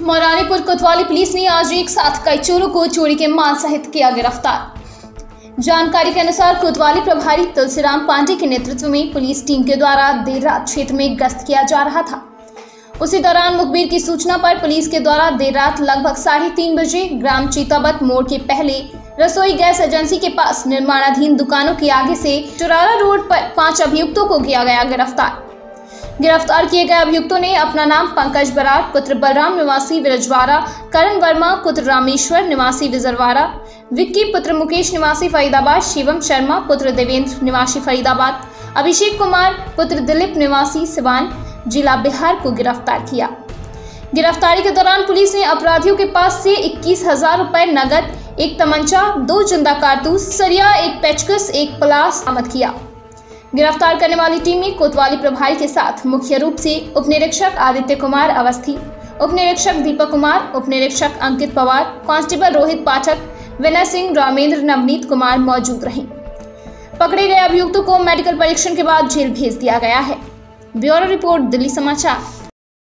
मौरानीपुर कोतवाली पुलिस ने आज एक साथ कई चोरों को चोरी के माल सहित किया गिरफ़्तार। जानकारी के अनुसार कोतवाली प्रभारी तुलसीराम पांडे के नेतृत्व में पुलिस टीम के द्वारा देर रात क्षेत्र में गश्त किया जा रहा था। उसी दौरान मुखबिर की सूचना पर पुलिस के द्वारा देर रात लगभग साढ़े तीन बजे ग्राम चीतावत मोड़ के पहले रसोई गैस एजेंसी के पास निर्माणाधीन दुकानों के आगे से चुरारा रोड पर पाँच अभियुक्तों को किया गया गिरफ़्तार। गिरफ़्तार किए गए अभियुक्तों ने अपना नाम पंकज बराड़ पुत्र बलराम निवासी विरजवाड़ा करण वर्मा, पुत्र रामेश्वर निवासी विजरवाड़ा विक्की, पुत्र मुकेश निवासी फरीदाबाद, शिवम शर्मा, पुत्र देवेंद्र निवासी फरीदाबाद, अभिषेक कुमार, पुत्र दिलीप निवासी सिवान, जिला बिहार को गिरफ़्तार किया। गिरफ्तारी के दौरान पुलिस ने अपराधियों के पास से इक्कीस हज़ार रुपए नगद, एक तमंचा, दो ज़िंदा कारतूस, सरिया, एक पेचकस, एक प्लास बरामद किया। गिरफ़्तार करने वाली टीम में कोतवाली प्रभारी के साथ मुख्य रूप से उप निरीक्षक आदित्य कुमार अवस्थी, उपनिरीक्षक दीपक कुमार उप निरीक्षक अंकित पवार, कांस्टेबल रोहित पाठक, विनय सिंह, रामेंद्र नवनीत कुमार मौजूद रहे। पकड़े गए अभियुक्तों को मेडिकल परीक्षण के बाद जेल भेज दिया गया है। ब्यूरो रिपोर्ट, दिल्ली समाचार।